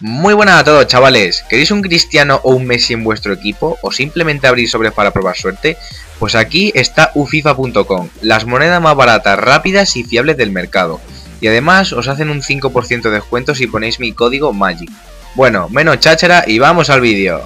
Muy buenas a todos chavales, ¿queréis un Cristiano o un Messi en vuestro equipo? ¿O simplemente abrir sobres para probar suerte? Pues aquí está ufifa.com, las monedas más baratas, rápidas y fiables del mercado. Y además os hacen un 5% de descuento si ponéis mi código MAGIC. Bueno, menos cháchara y vamos al vídeo.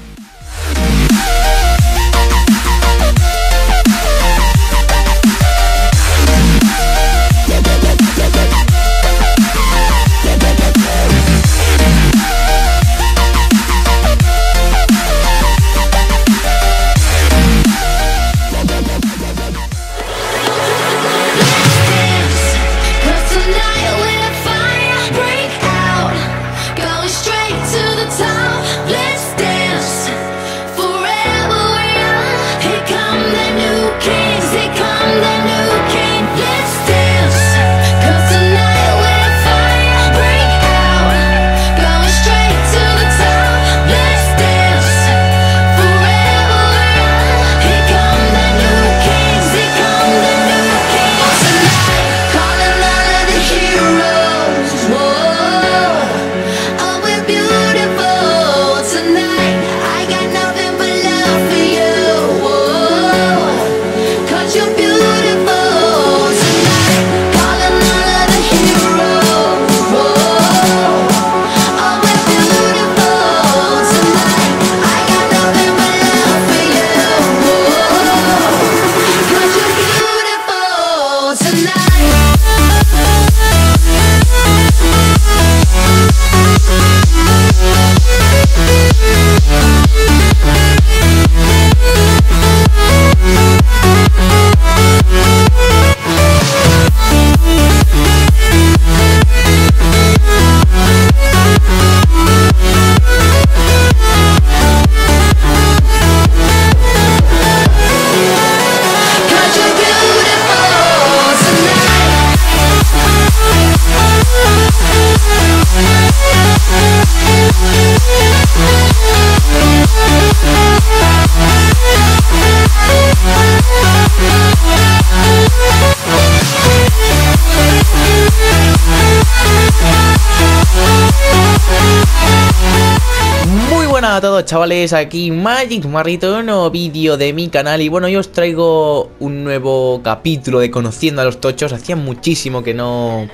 Buenas a todos chavales, aquí Magic Marrito, un nuevo vídeo de mi canal. Y bueno, yo os traigo un nuevo capítulo de Conociendo a los Tochos, hacía muchísimo que no...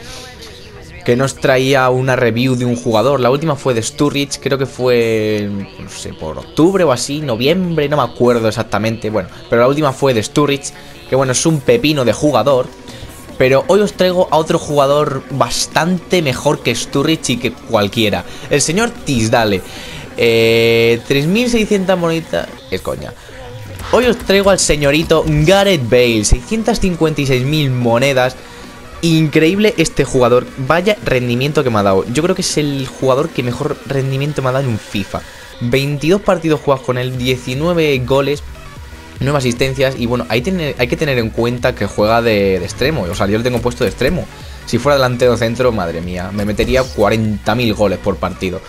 Que no os traía una review de un jugador, la última fue de Sturridge, creo que fue, no sé, por octubre o así, noviembre, no me acuerdo exactamente, bueno, pero la última fue de Sturridge, que bueno, es un pepino de jugador, pero hoy os traigo a otro jugador bastante mejor que Sturridge y que cualquiera. El señor Tisdale. Eh, 3.600 monitas. Es coña. Hoy os traigo al señorito Gareth Bale. 656.000 monedas. Increíble este jugador. Vaya rendimiento que me ha dado. Yo creo que es el jugador que mejor rendimiento me ha dado en un FIFA. 22 partidos jugados con él, 19 goles, 9 asistencias. Y bueno, hay, hay que tener en cuenta que juega de, de extremo. O sea, yo lo tengo puesto de extremo. Si fuera delantero centro, madre mía, me metería 40.000 goles por partido.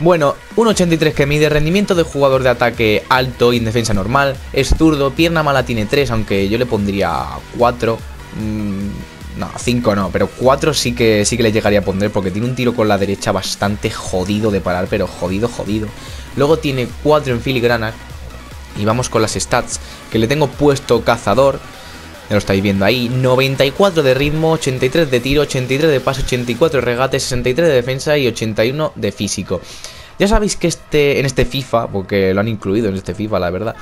Bueno, 1.83 que mide, rendimiento de jugador de ataque alto y en defensa normal, es zurdo, pierna mala tiene 3, aunque yo le pondría 4. mm, no, 5 no, pero 4 sí que, sí que le llegaría a poner porque tiene un tiro con la derecha bastante jodido de parar, pero jodido, jodido. Luego tiene 4 en filigranas y vamos con las stats, que le tengo puesto cazador, ya lo estáis viendo ahí, 94 de ritmo, 83 de tiro, 83 de pase, 84 de regate, 63 de defensa y 81 de físico. Ya sabéis que este en este FIFA, porque lo han incluido en este FIFA, la verdad,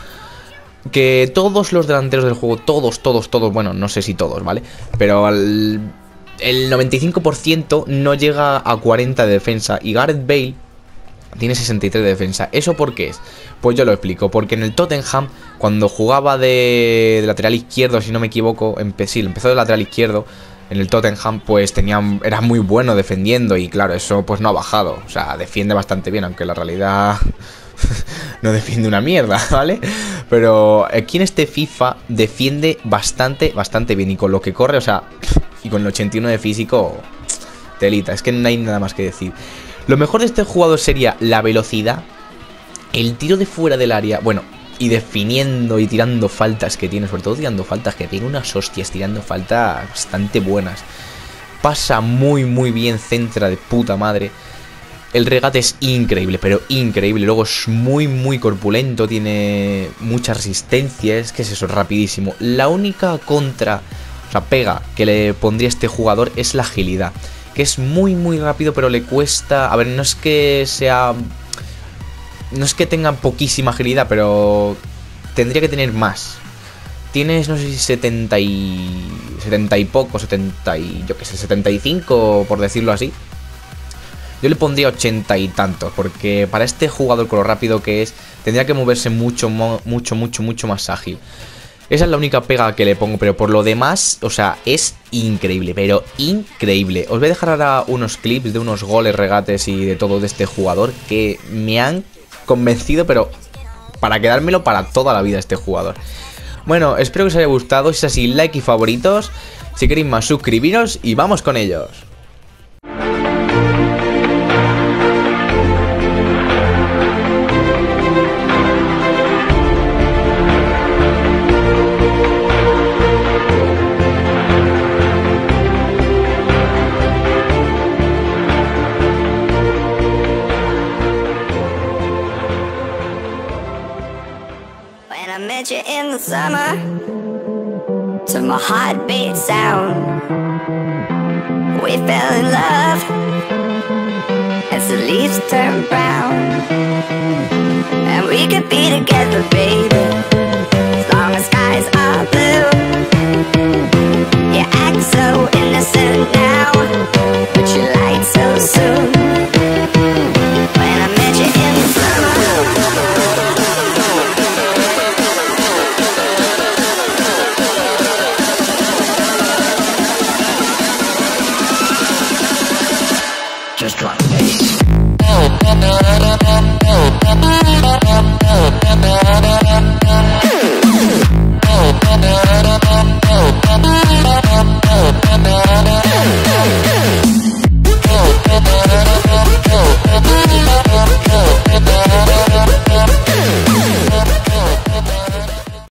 que todos los delanteros del juego, todos, todos, todos, bueno, no sé si todos, ¿vale? Pero al- el 95% no llega a 40 de defensa y Gareth Bale tiene 63 de defensa. ¿Eso por qué es? Pues yo lo explico. Porque en el Tottenham, cuando jugaba de, lateral izquierdo, si no me equivoco, empe- sí, empezó de lateral izquierdo. En el Tottenham, pues tenía, era muy bueno defendiendo. Y claro, eso pues no ha bajado. O sea, defiende bastante bien, aunque la realidad no defiende una mierda, ¿vale? Pero aquí en este FIFA defiende bastante, bastante bien. Y con lo que corre, o sea, y con el 81 de físico, telita. Es que no hay nada más que decir. Lo mejor de este jugador sería la velocidad, el tiro de fuera del área, bueno, y definiendo y tirando faltas que tiene, sobre todo tirando faltas, que tiene unas hostias tirando faltas bastante buenas. Pasa muy, muy bien, centra de puta madre. El regate es increíble, pero increíble. Luego es muy, muy corpulento, tiene mucha resistencia. Es que es eso, rapidísimo. La única contra, o sea, pega que le pondría este jugador es la agilidad. Que es muy, muy rápido, pero le cuesta. A ver, no es que sea. No es que tenga poquísima agilidad, pero tendría que tener más. Tienes, no sé si 70 y. 70 y poco, 70 y. Yo qué sé, 75, por decirlo así. Yo le pondría 80 y tantos, porque para este jugador con lo rápido que es, tendría que moverse mucho, mucho, mucho, mucho más ágil. Esa es la única pega que le pongo, pero por lo demás, o sea, es increíble, pero increíble. Os voy a dejar ahora unos clips de unos goles, regates y de todo de este jugador que me han convencido, pero para quedármelo para toda la vida este jugador. Bueno, espero que os haya gustado, si es así, like y favoritos. Si queréis más, suscribiros y vamos con ellos. The summer, to my heartbeat sound, we fell in love as the leaves turn brown, and we could be together, baby, Thank you.